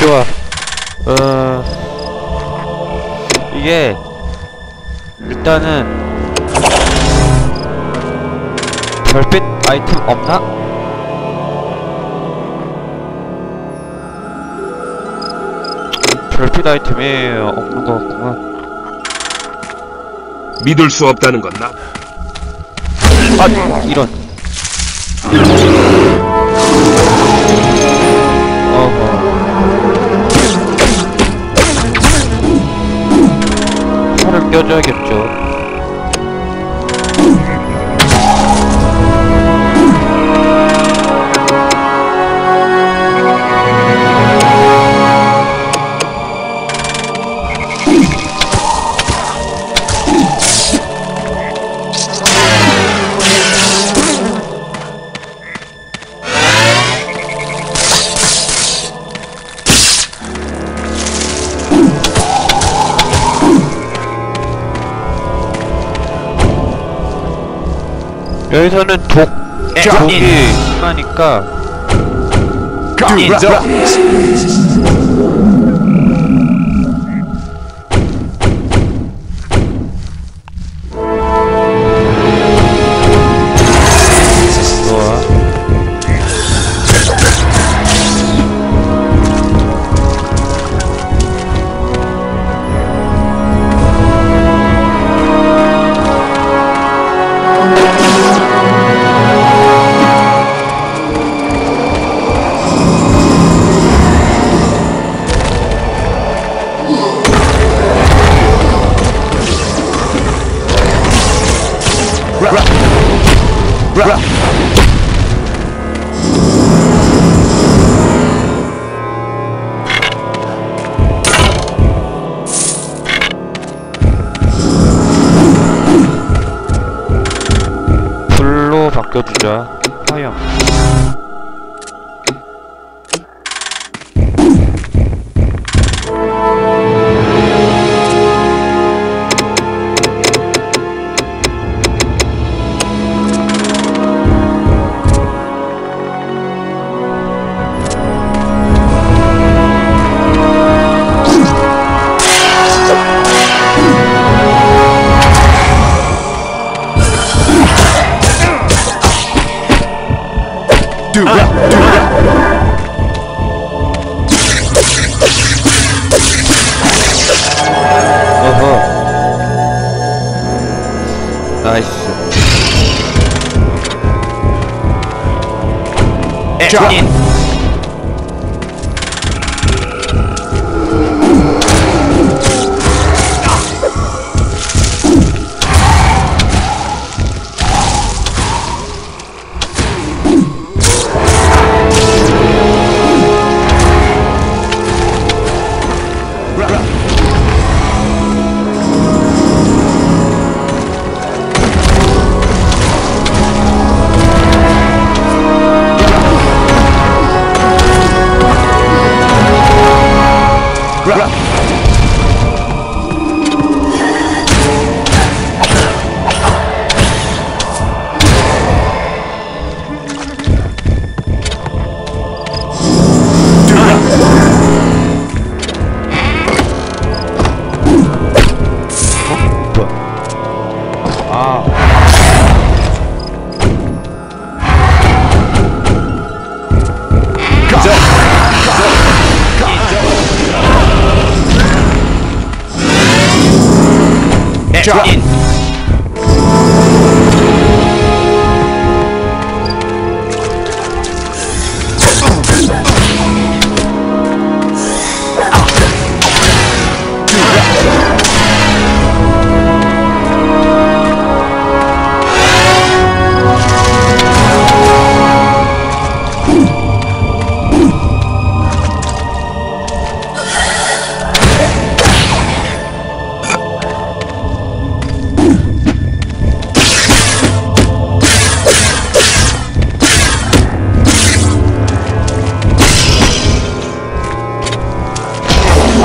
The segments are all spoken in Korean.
좋아. 어 이게 일단은 별빛 아이템 없나? 별빛 아이템이 없는 것 같구만. 믿을 수 없다는 건 나. 아 이런. 팔을 껴줘야겠죠. 여기서는 독, 독이 심하니까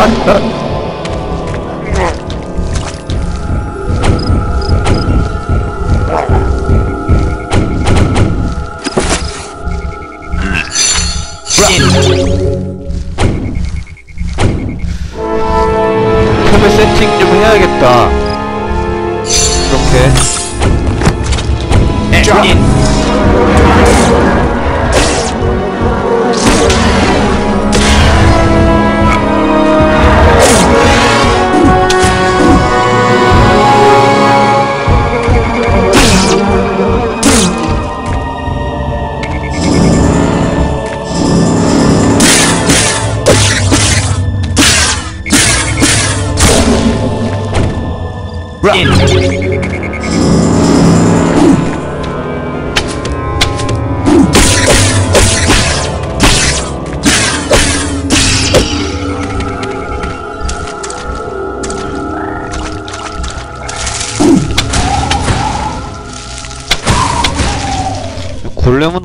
¡Ah!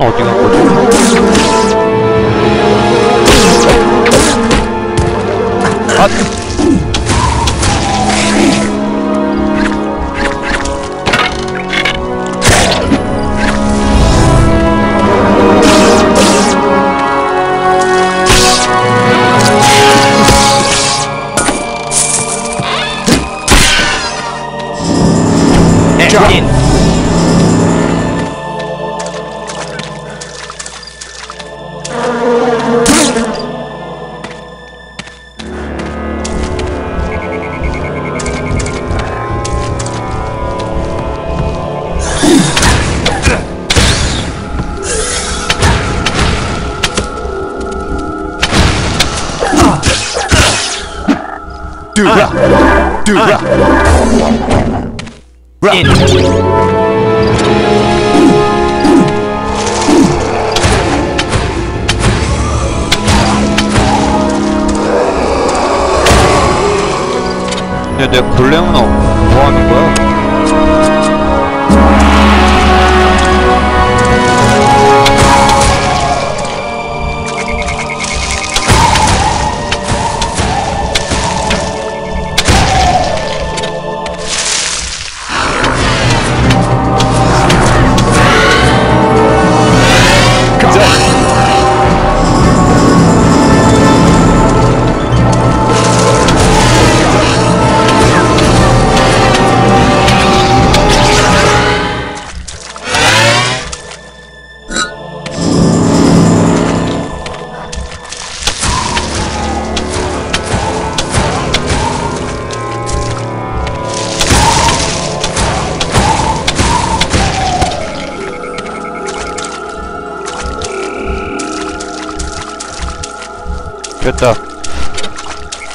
골렘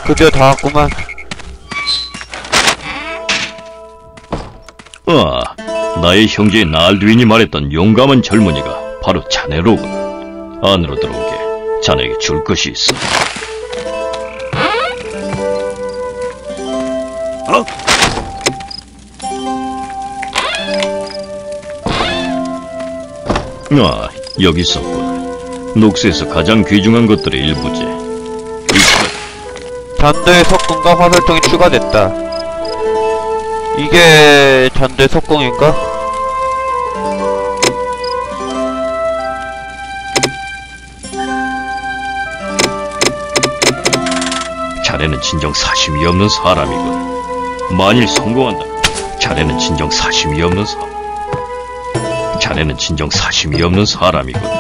드디어 다 왔구만. 아, 나의 형제 날두인이 말했던 용감한 젊은이가 바로 자네로군. 안으로 들어오게. 자네에게 줄 것이 있어. 아, 여기 있었군. 녹수에서 가장 귀중한 것들의 일부지. 잔대 석궁과 화살통이 추가됐다. 이게 잔대 석궁인가? 자네는 진정 사심이 없는 사람이군. 만일 성공한다. 자네는 진정 사심이 없는 사. 자네는 진정 사심이 없는 사람이군.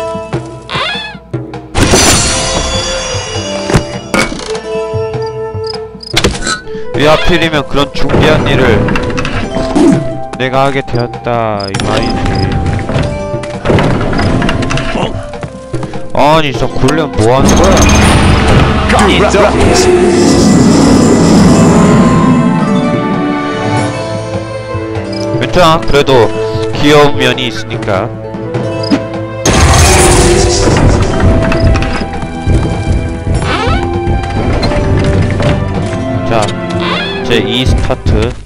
왜 하필이면 그런 중대한 일을 내가 하게 되었다 이 말이지. 아니 저 골렘 뭐 하는 거야? 인 괜찮아 그래도 귀여운 면이 있으니까. 제2 스타트.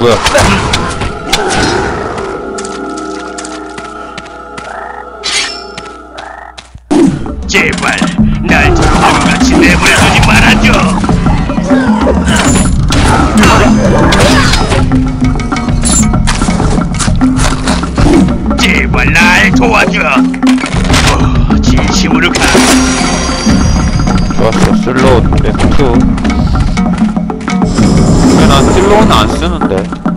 뭐 슬로우는 안 쓰는데.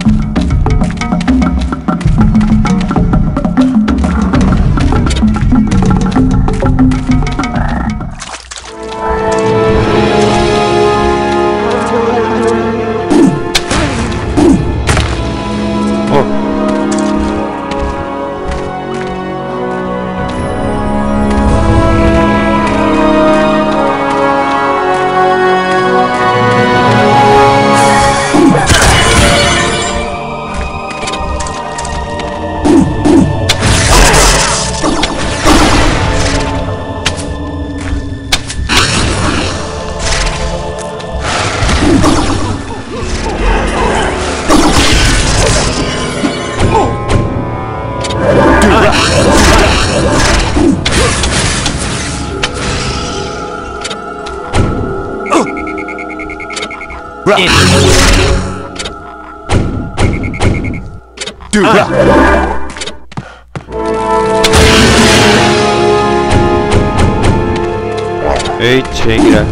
에이, 제기라.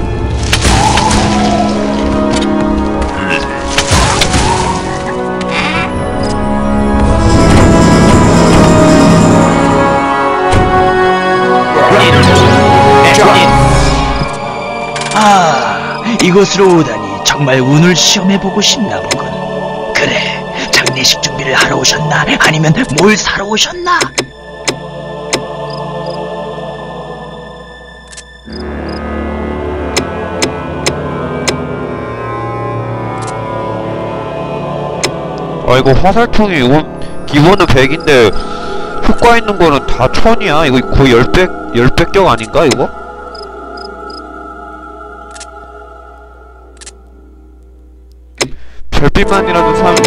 아, 이곳으로 오다니 정말 운을 시험해보고 싶나 보군. 그래, 장례식 준비를 하러 오셨나? 아니면 뭘 사러 오셨나? 아, 이거 화살통이 이거 기본은 100인데 효과 있는 거는 다 1000이야. 이거 거의 10배, 10배격 아닌가, 이거? 별빛만이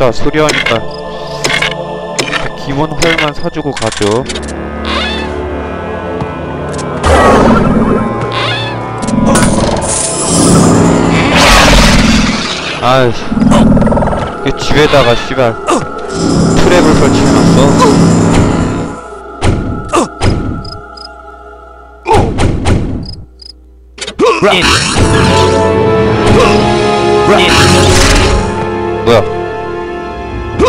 아따 수리하니까 기본 활만 사주고 가죠. 아이씨. 그 집에다가 씨발 트랩을 설치해놨어. 뭐야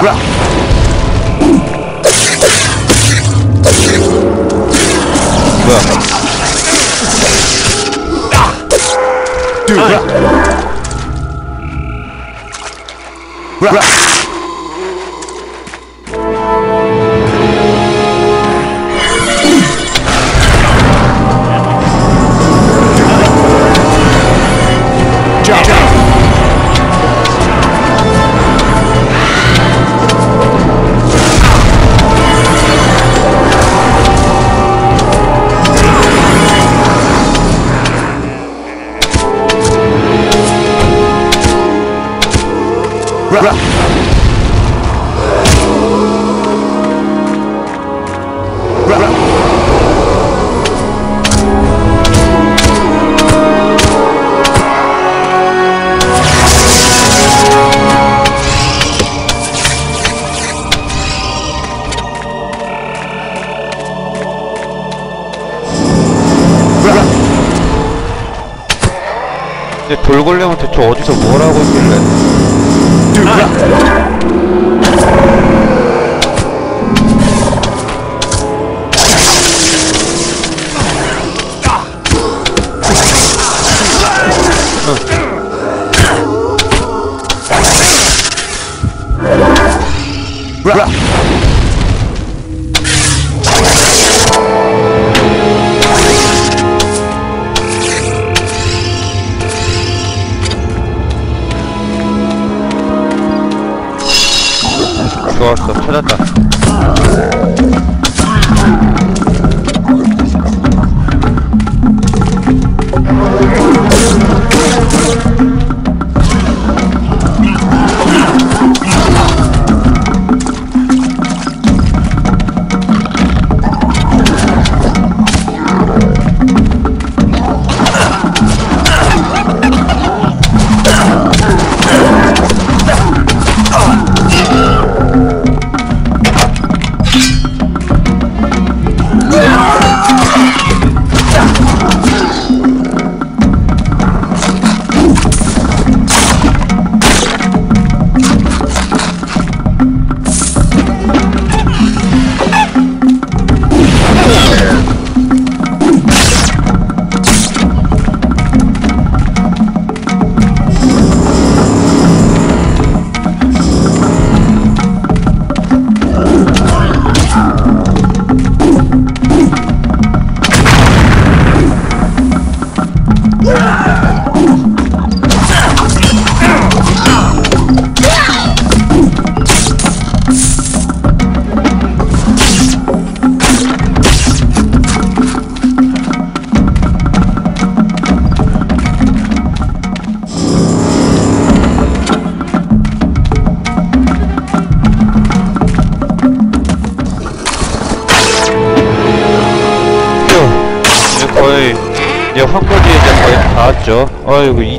하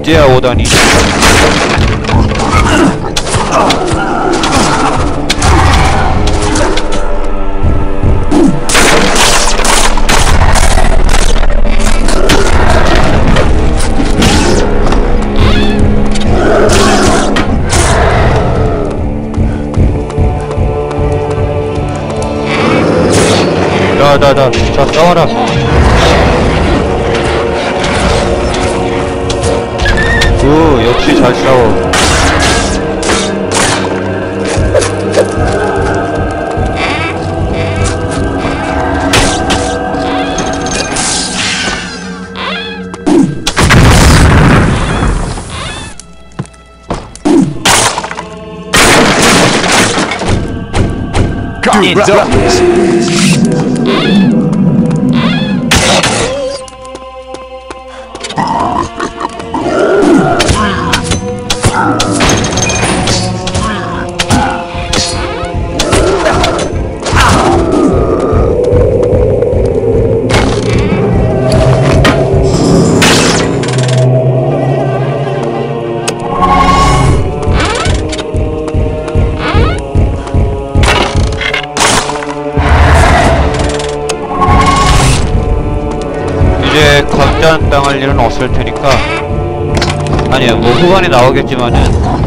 어이구 이제야 오 Right, 이제 감전 당할 일은 없을 테니까. 아니야 뭐 후반에 나오겠지만은 어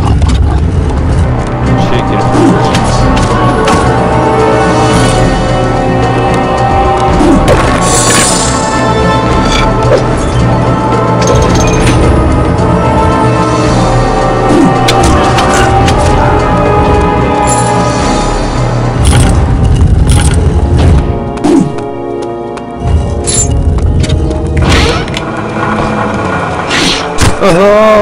Oh,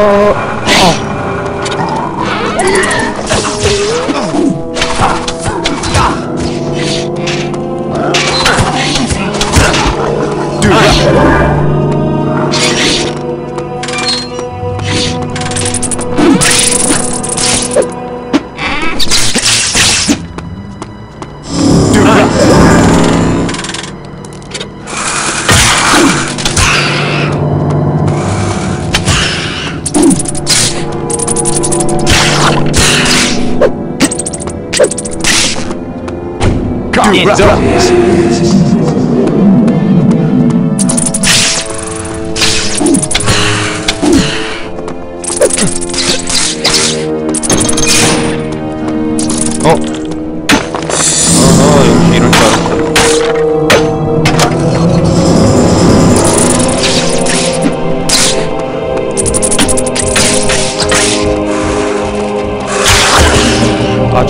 in zones.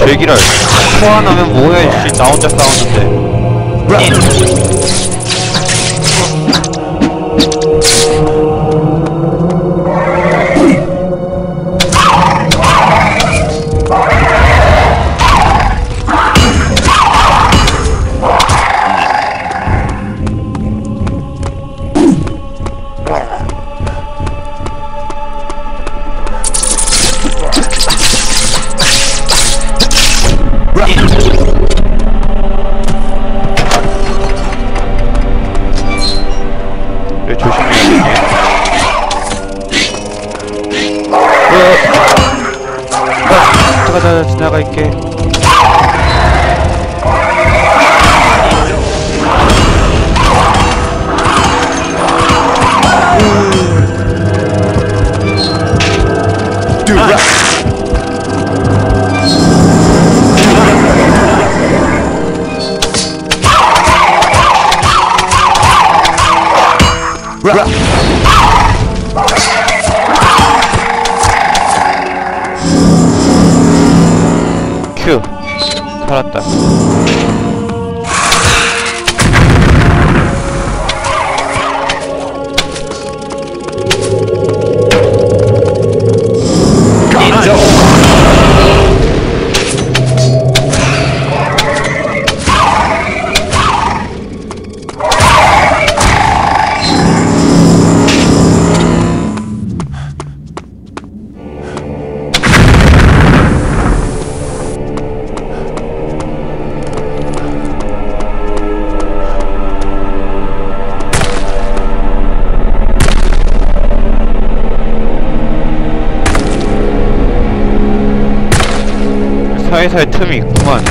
얘기를 소환하면 뭐해? 씨나 혼자 싸우는데 사이사이 틈이 있구만.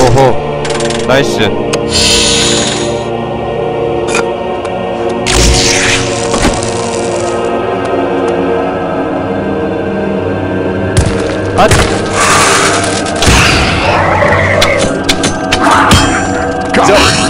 오호 나이스. 아나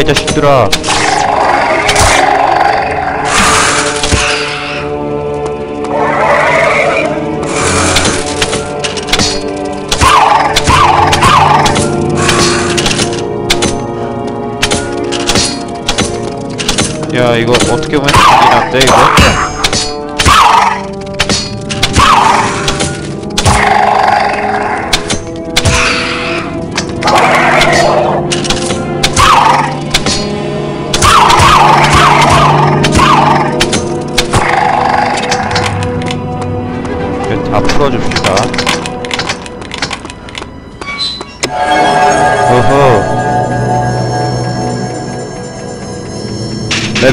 이 자식들아. 야 이거 어떻게 보면 잔인한데 이거 이거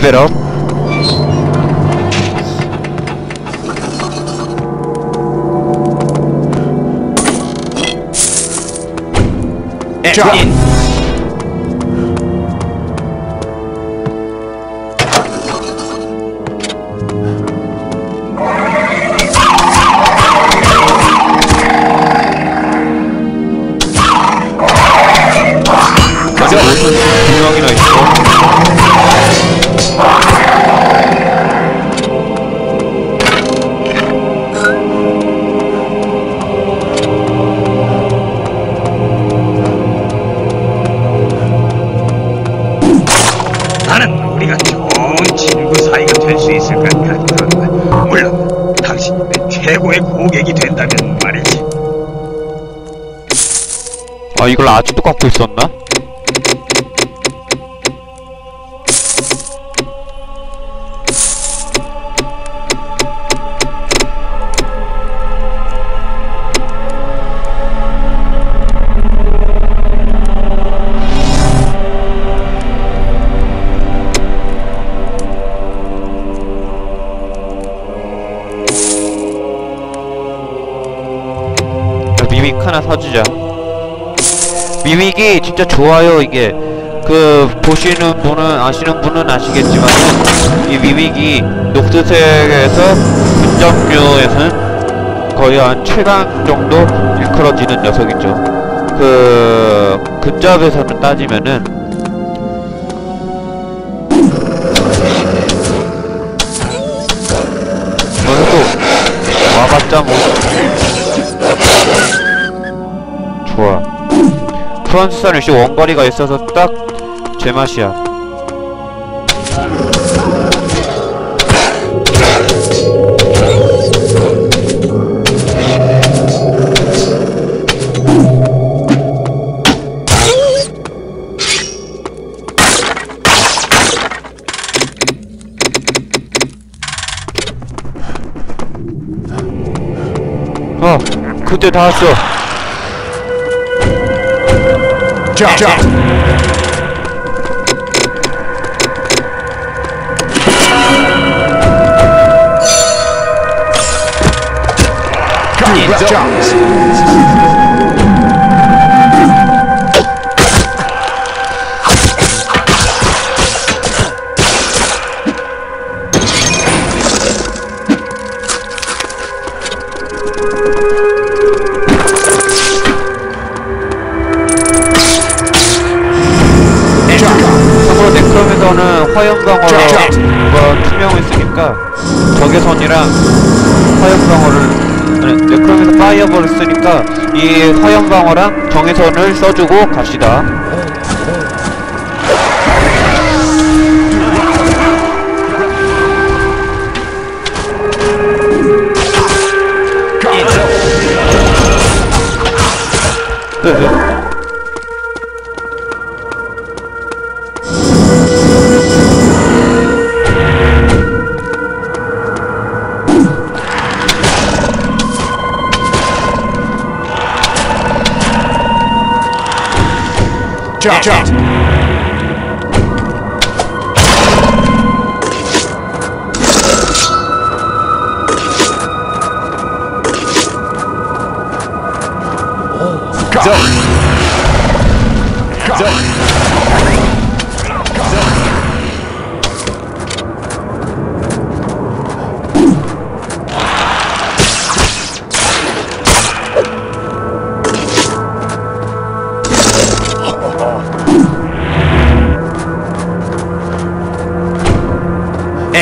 레벨업 가자 고객이 된다면 말이지. 아 이걸 아직도 갖고 있었나? 하나 사주자 미믹이 진짜 좋아요 이게. 그 보시는 분은 아시는 분은 아시겠지만 이 미믹이 녹두색에서 근접류에서는 거의 한 최강 정도 일컬어지는 녀석이죠. 그 근접에서는 따지면은 이번에도 와봤자 뭐 좋아. 프란스산 역시 원거리가 있어서 딱 제 맛이야. 어 그때 다 왔어 jump. Jump. 네크롬에서는 화염방어로 뭐 투명을 쓰니까 적외선이랑 화염방어를 아니 네크롬에서 파이어볼을 쓰니까 이 화염방어랑 정외선을 써주고 갑시다 네, 네. Jump, jump.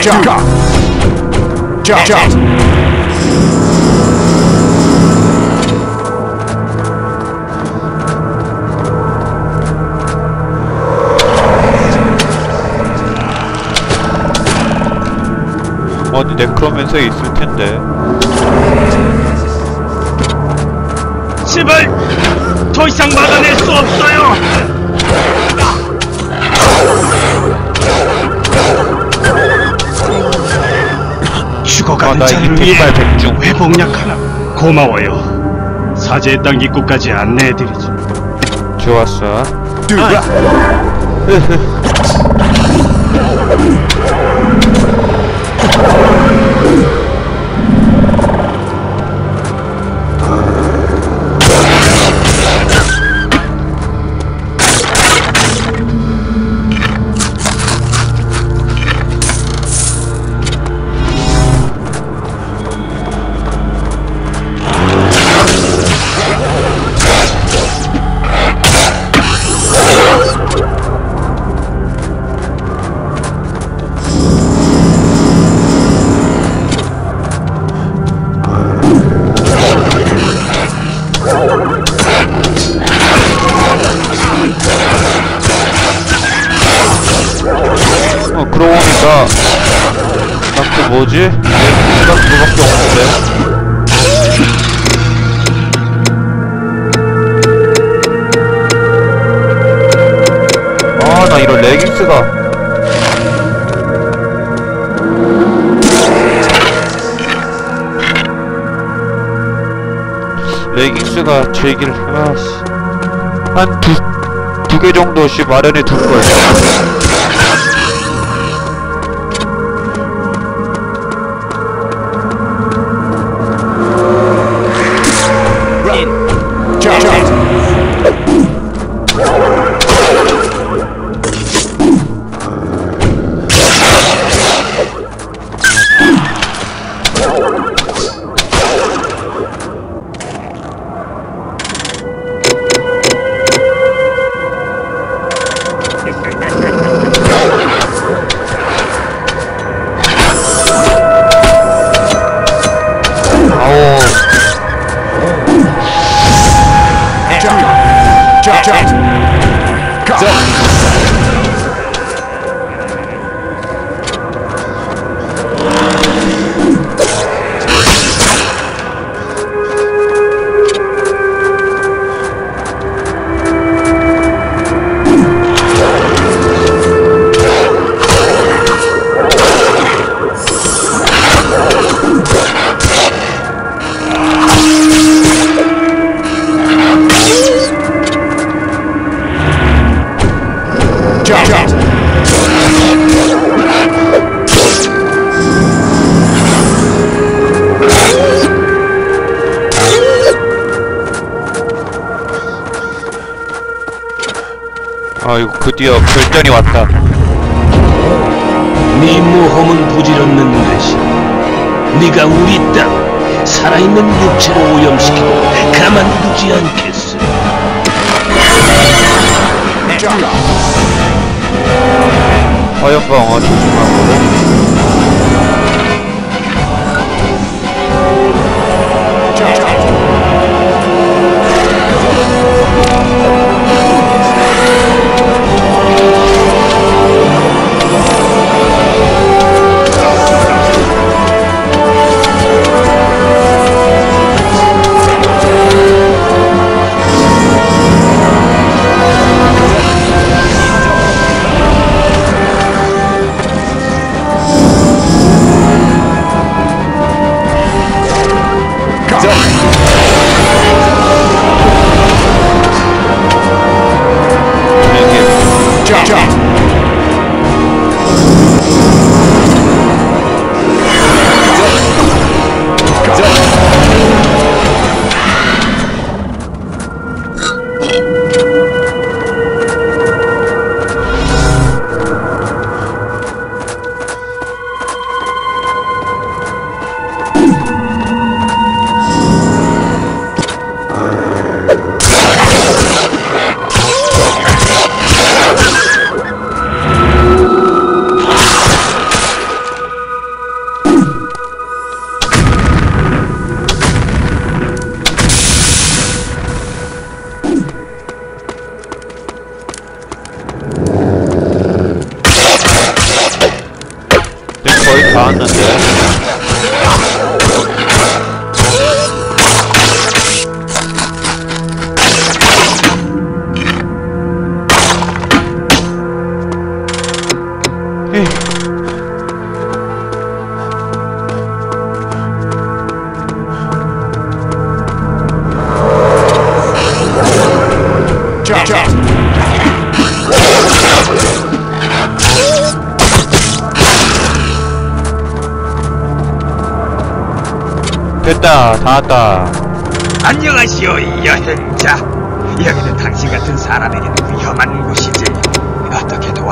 Jump. Jump. Jump. 어디 네크로맨서에 있을 텐데 제발 더 이상 막아낼 수 없어요. 이게 위해 뒷발 백중. 회복약 하나 고마워요. 사제의 땅 입구까지 안내해드리죠. 좋았어 right. 레깅스가 제길 아씨 한두 두 개 정도씩 마련해 둘 거예요. 네가 우리 땅 살아있는 육체로 오염시키고 가만두지 않겠어. 화염방어 조심하고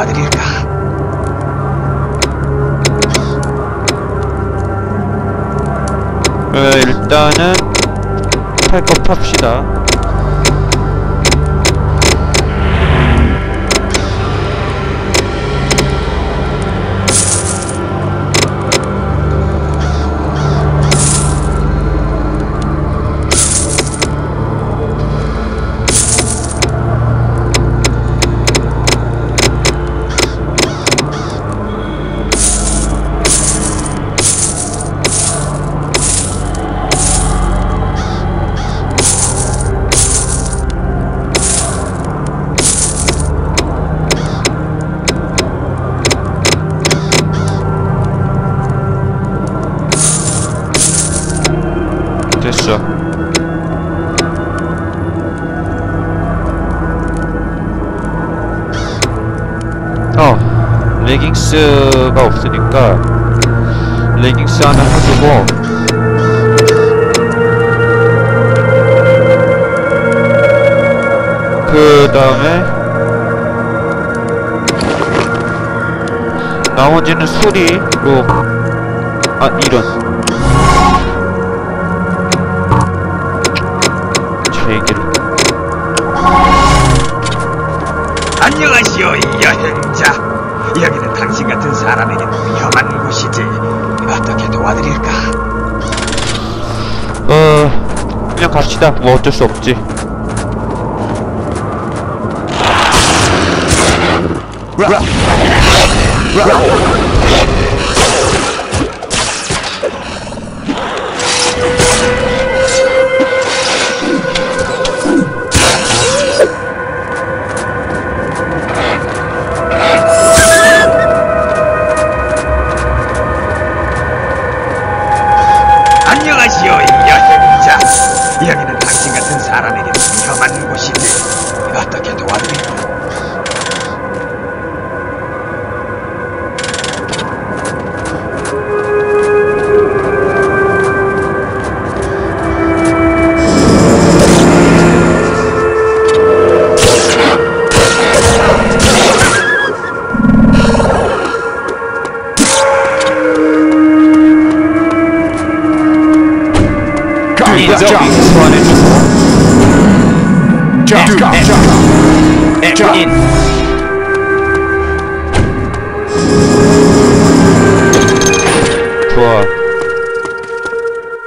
도와드릴까? 어, 일단은 팔것 팝시다 레깅스가 없으니까 레깅스 하나 해주고 그 다음에 나머지는 수리로 아 이런 제 얘기를 안녕하시오, 이 여행자. 여기는 당신 같은 사람에게는 위험한 곳이지. 어떻게 도와드릴까? 어 그냥 갑시다 뭐 어쩔 수 없지 안녕하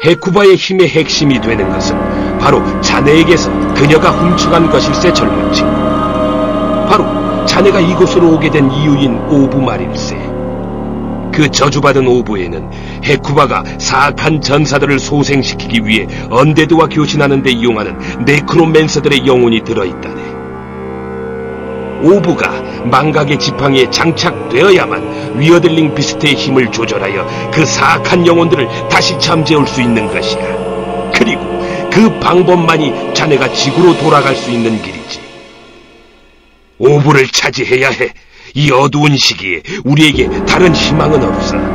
헤쿠바의 힘의 핵심이 되는 것은 바로 자네에게서 그녀가 훔쳐간 것일세 젊은 친구. 바로 자네가 이곳으로 오게 된 이유인 오부 말일세. 그 저주받은 오부에는 헤쿠바가 사악한 전사들을 소생시키기 위해 언데드와 교신하는 데 이용하는 네크로맨서들의 영혼이 들어있다네. 오부가 망각의 지팡이에 장착되어야만 위어들링 비스트의 힘을 조절하여 그 사악한 영혼들을 다시 잠재울 수 있는 것이야. 그리고 그 방법만이 자네가 지구로 돌아갈 수 있는 길이지. 오부를 차지해야 해. 이 어두운 시기에 우리에게 다른 희망은 없어.